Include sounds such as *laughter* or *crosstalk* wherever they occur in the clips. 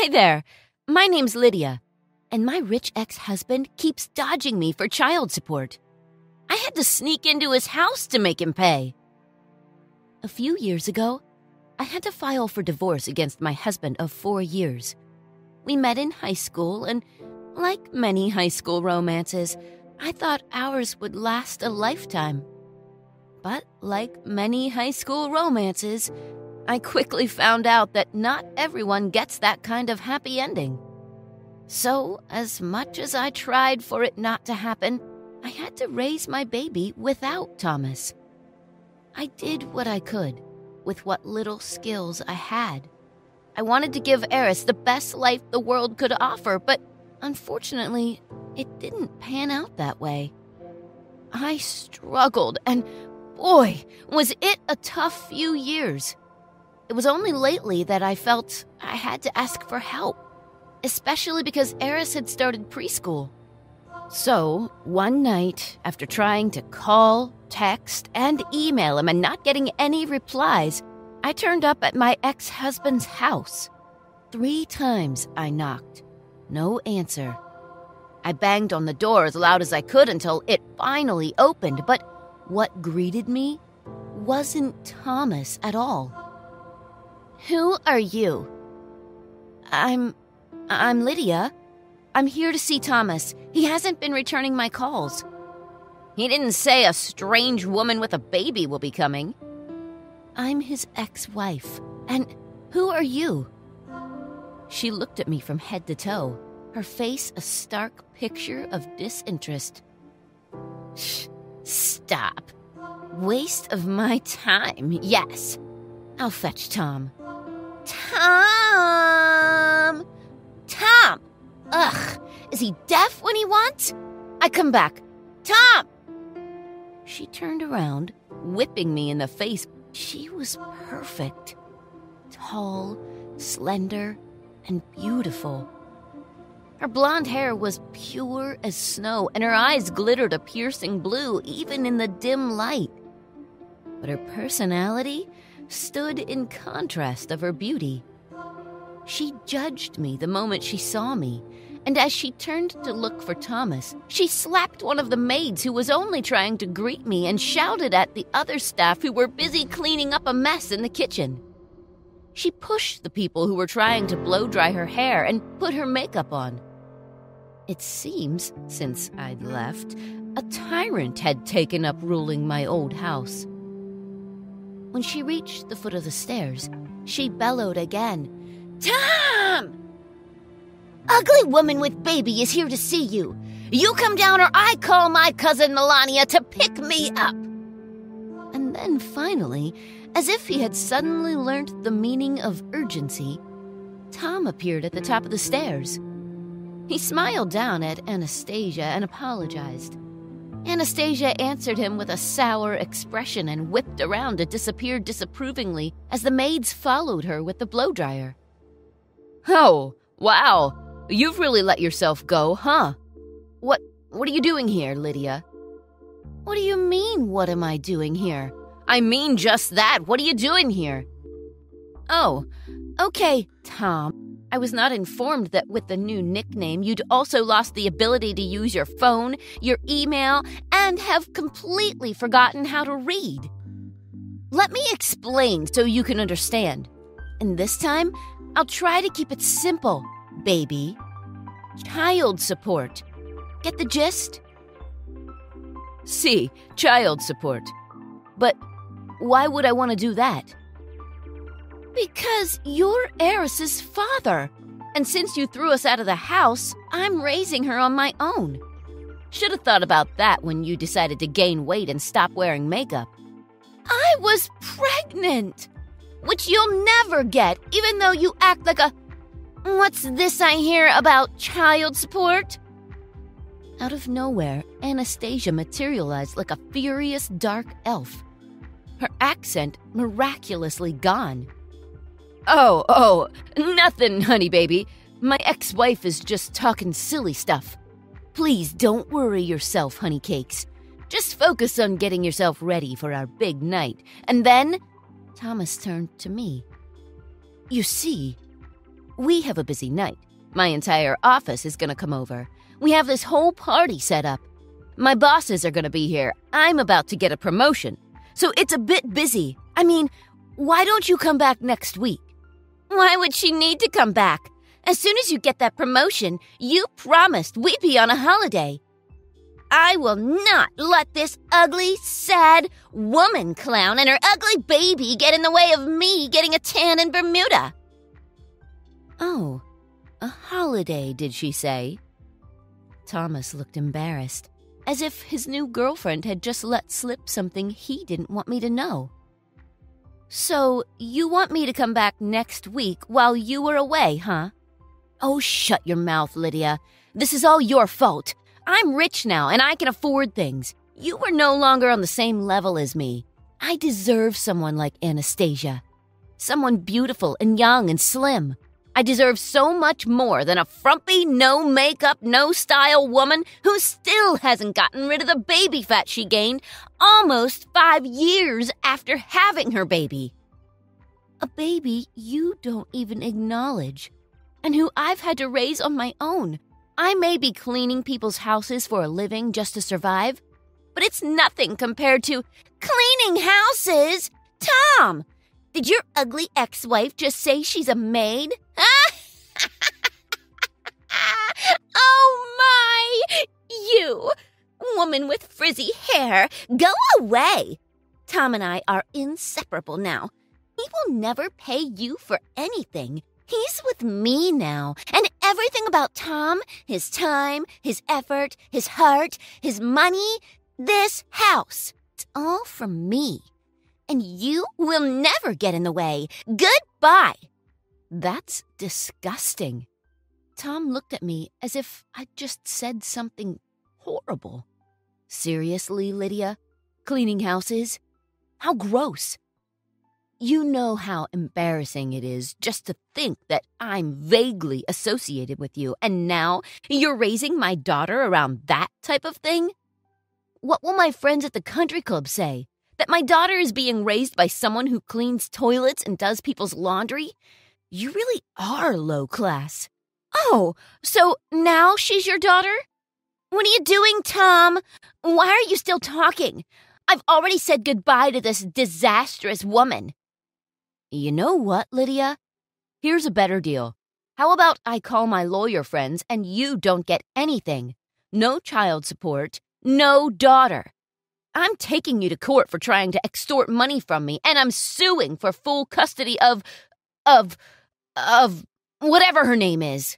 Hi there. My name's Lydia, and my rich ex husband keeps dodging me for child support. I had to sneak into his house to make him pay. A few years ago, I had to file for divorce against my husband of four years. We met in high school, and like many high school romances, I thought ours would last a lifetime. But like many high school romances, I quickly found out that not everyone gets that kind of happy ending. So, as much as I tried for it not to happen, I had to raise my baby without Thomas. I did what I could with what little skills I had. I wanted to give Eris the best life the world could offer, but unfortunately, it didn't pan out that way. I struggled, and boy, was it a tough few years. It was only lately that I felt I had to ask for help, especially because Eris had started preschool. So, one night, after trying to call, text, and email him and not getting any replies, I turned up at my ex husband's house. Three times I knocked. No answer. I banged on the door as loud as I could until it finally opened, but what greeted me wasn't Thomas at all. Who are you? I'm. I'm Lydia. I'm here to see Thomas. He hasn't been returning my calls. He didn't say a strange woman with a baby will be coming. I'm his ex wife. And who are you? She looked at me from head to toe, her face a stark picture of disinterest. Shh, stop. Waste of my time, yes. I'll fetch Tom. Tom! Tom! Ugh, is he deaf when he wants? I come back. Tom! She turned around, whipping me in the face. She was perfect. Tall, slender, and beautiful. Her blonde hair was pure as snow, and her eyes glittered a piercing blue even in the dim light. But her personality stood in contrast of her beauty. She judged me the moment she saw me, and as she turned to look for Thomas, she slapped one of the maids who was only trying to greet me and shouted at the other staff who were busy cleaning up a mess in the kitchen. She pushed the people who were trying to blow dry her hair and put her makeup on. It seems, since I'd left, a tyrant had taken up ruling my old house. When she reached the foot of the stairs, she bellowed again Tom! Ugly woman with baby is here to see you. You come down or I call my cousin Melania to pick me up. And then finally, as if he had suddenly learnt the meaning of urgency, Tom appeared at the top of the stairs. He smiled down at Anastasia and apologized. Anastasia answered him with a sour expression and whipped around to disappear disapprovingly as the maids followed her with the blow dryer. Oh, wow. You've really let yourself go, huh? What what are you doing here, Lydia? What do you mean, what am I doing here? I mean just that. What are you doing here? Oh, okay, Tom. I was not informed that with the new nickname, you'd also lost the ability to use your phone, your email, and have completely forgotten how to read. Let me explain so you can understand. And this time, I'll try to keep it simple, baby. Child support. Get the gist? See, child support. But why would I want to do that? Because you're Eris's father. And since you threw us out of the house, I'm raising her on my own. Should have thought about that when you decided to gain weight and stop wearing makeup. I was pregnant! Which you'll never get, even though you act like a. What's this I hear about child support? Out of nowhere, Anastasia materialized like a furious dark elf. Her accent miraculously gone. Oh, oh, nothing, honey baby. My ex wife is just talking silly stuff. Please don't worry yourself, honey cakes. Just focus on getting yourself ready for our big night. And then, Thomas turned to me. You see, We have a busy night. My entire office is gonna come over. We have this whole party set up. My bosses are gonna be here. I'm about to get a promotion. So it's a bit busy. I mean, why don't you come back next week? Why would she need to come back? As soon as you get that promotion, you promised we'd be on a holiday. I will not let this ugly, sad woman clown and her ugly baby get in the way of me getting a tan in Bermuda. Oh, a holiday, did she say? Thomas looked embarrassed, as if his new girlfriend had just let slip something he didn't want me to know. So, you want me to come back next week while you were away, huh? Oh, shut your mouth, Lydia. This is all your fault. I'm rich now and I can afford things. You are no longer on the same level as me. I deserve someone like Anastasia. Someone beautiful and young and slim. I deserve so much more than a frumpy, no makeup, no style woman who still hasn't gotten rid of the baby fat she gained almost five years after having her baby. A baby you don't even acknowledge, and who I've had to raise on my own I may be cleaning people's houses for a living just to survive, but it's nothing compared to cleaning houses. Tom, did your ugly ex wife just say she's a maid? *laughs* oh my! You, woman with frizzy hair, go away! Tom and I are inseparable now. He will never pay you for anything. He's with me now, and everything about Tom his time, his effort, his heart, his money, this house it's all from me. And you will never get in the way. Goodbye. That's disgusting. Tom looked at me as if I'd just said something horrible. Seriously, Lydia? Cleaning houses? How gross. You know how embarrassing it is just to think that I'm vaguely associated with you, and now you're raising my daughter around that type of thing? What will my friends at the country club say? That my daughter is being raised by someone who cleans toilets and does people's laundry? You really are low class. Oh, so now she's your daughter? What are you doing, Tom? Why are you still talking? I've already said goodbye to this disastrous woman. You know what, Lydia? Here's a better deal. How about I call my lawyer friends and you don't get anything? No child support, no daughter. I'm taking you to court for trying to extort money from me, and I'm suing for full custody of. of. Of. whatever her name is.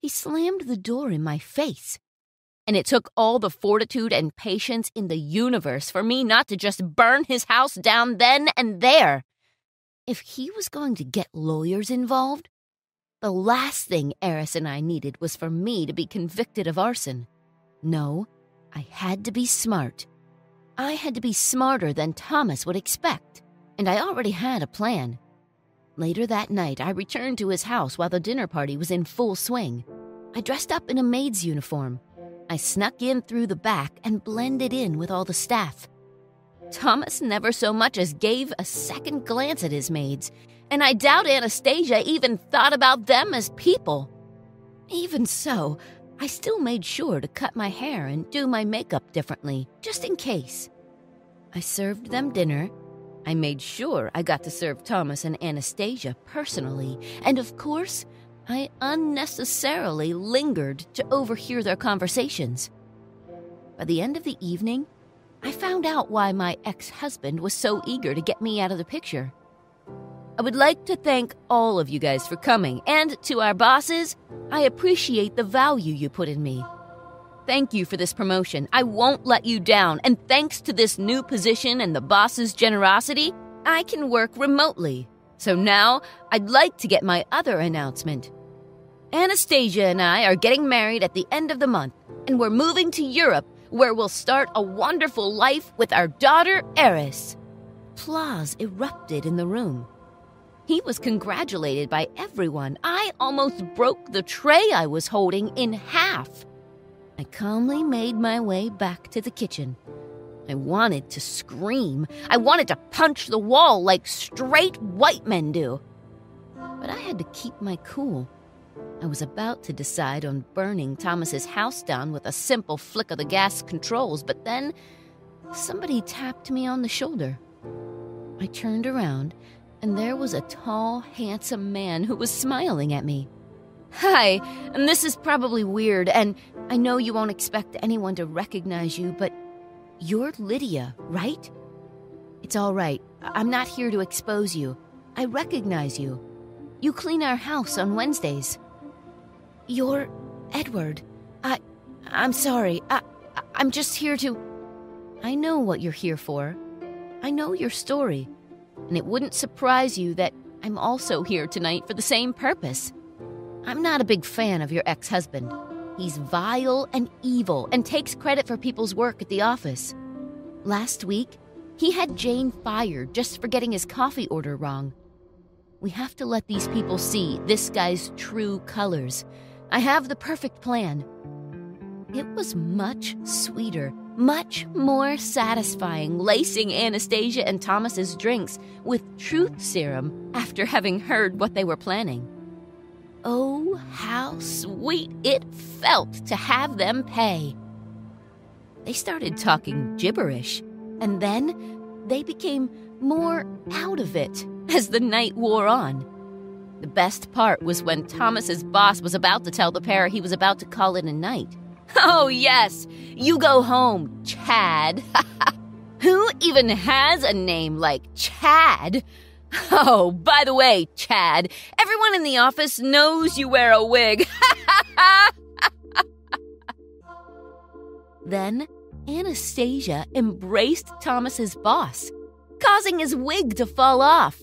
He slammed the door in my face. And it took all the fortitude and patience in the universe for me not to just burn his house down then and there. If he was going to get lawyers involved, the last thing Eris and I needed was for me to be convicted of arson. No, I had to be smart. I had to be smarter than Thomas would expect, and I already had a plan. Later that night, I returned to his house while the dinner party was in full swing. I dressed up in a maid's uniform. I snuck in through the back and blended in with all the staff. Thomas never so much as gave a second glance at his maids, and I doubt Anastasia even thought about them as people. Even so, I still made sure to cut my hair and do my makeup differently, just in case. I served them dinner. I made sure I got to serve Thomas and Anastasia personally, and of course, I unnecessarily lingered to overhear their conversations. By the end of the evening, I found out why my ex husband was so eager to get me out of the picture. I would like to thank all of you guys for coming, and to our bosses, I appreciate the value you put in me. Thank you for this promotion. I won't let you down, and thanks to this new position and the boss's generosity, I can work remotely. So now, I'd like to get my other announcement. Anastasia and I are getting married at the end of the month, and we're moving to Europe where we'll start a wonderful life with our daughter, Eris. Applause erupted in the room. He was congratulated by everyone. I almost broke the tray I was holding in half. I calmly made my way back to the kitchen. I wanted to scream. I wanted to punch the wall like straight white men do. But I had to keep my cool. I was about to decide on burning Thomas's house down with a simple flick of the gas controls, but then somebody tapped me on the shoulder. I turned around, and there was a tall, handsome man who was smiling at me. Hi, and this is probably weird, and I know you won't expect anyone to recognize you, but you're Lydia, right? It's all right. I'm not here to expose you. I recognize you. You clean our house on Wednesdays. You're Edward. I. I'm sorry. I. I'm just here to. I know what you're here for. I know your story. And it wouldn't surprise you that I'm also here tonight for the same purpose. I'm not a big fan of your ex husband. He's vile and evil and takes credit for people's work at the office. Last week, he had Jane fired just for getting his coffee order wrong. We have to let these people see this guy's true colors. I have the perfect plan. It was much sweeter, much more satisfying lacing Anastasia and Thomas's drinks with truth serum after having heard what they were planning. Oh, how sweet it felt to have them pay. They started talking gibberish, and then they became more out of it as the night wore on. The best part was when Thomas's boss was about to tell the pair he was about to call it a night. Oh, yes, you go home, Chad. *laughs* Who even has a name like Chad? *laughs* Oh, by the way, Chad, everyone in the office knows you wear a wig. *laughs* then Anastasia embraced Thomas's boss, causing his wig to fall off.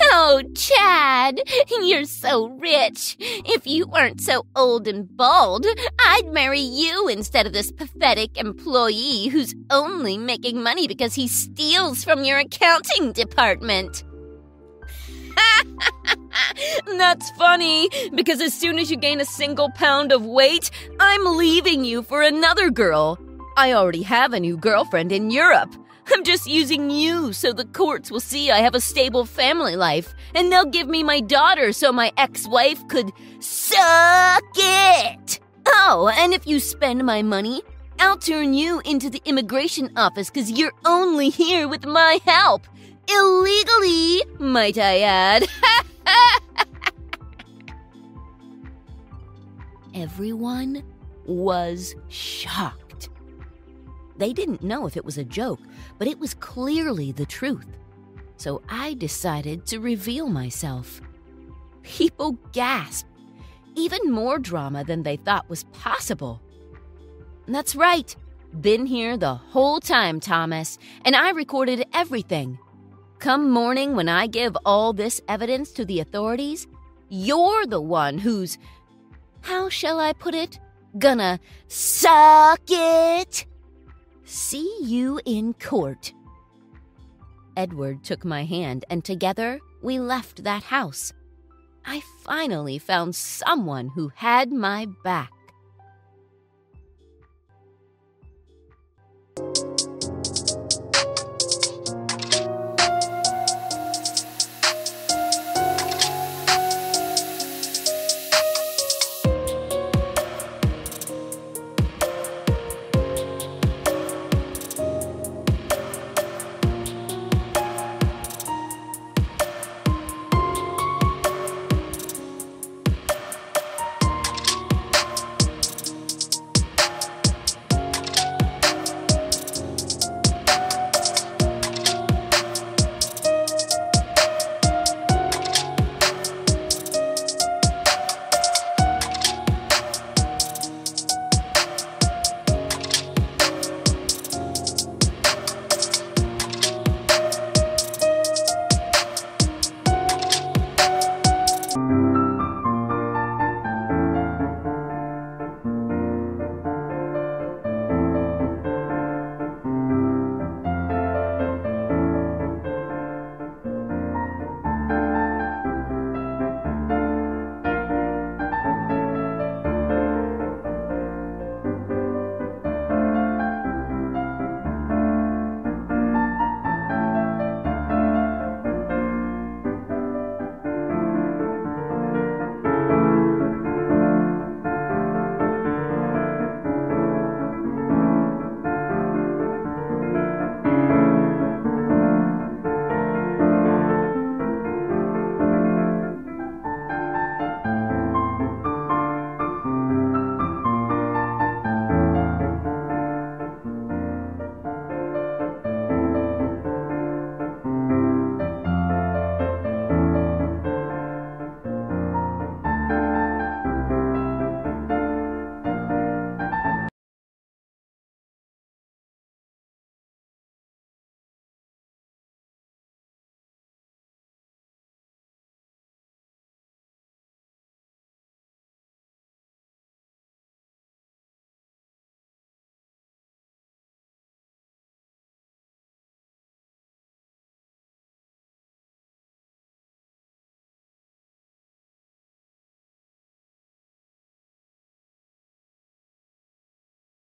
Oh, Chad, you're so rich. If you weren't so old and bald, I'd marry you instead of this pathetic employee who's only making money because he steals from your accounting department. *laughs* That's funny, because as soon as you gain a single pound of weight, I'm leaving you for another girl. I already have a new girlfriend in Europe. I'm just using you so the courts will see I have a stable family life, and they'll give me my daughter so my ex wife could suck it. Oh, and if you spend my money, I'll turn you into the immigration office because you're only here with my help. Illegally, might I add. *laughs* Everyone was shocked. They didn't know if it was a joke, but it was clearly the truth. So I decided to reveal myself. People gasped. Even more drama than they thought was possible. That's right. Been here the whole time, Thomas, and I recorded everything. Come morning when I give all this evidence to the authorities, you're the one who's, how shall I put it, gonna suck it. See you in court. Edward took my hand, and together we left that house. I finally found someone who had my back.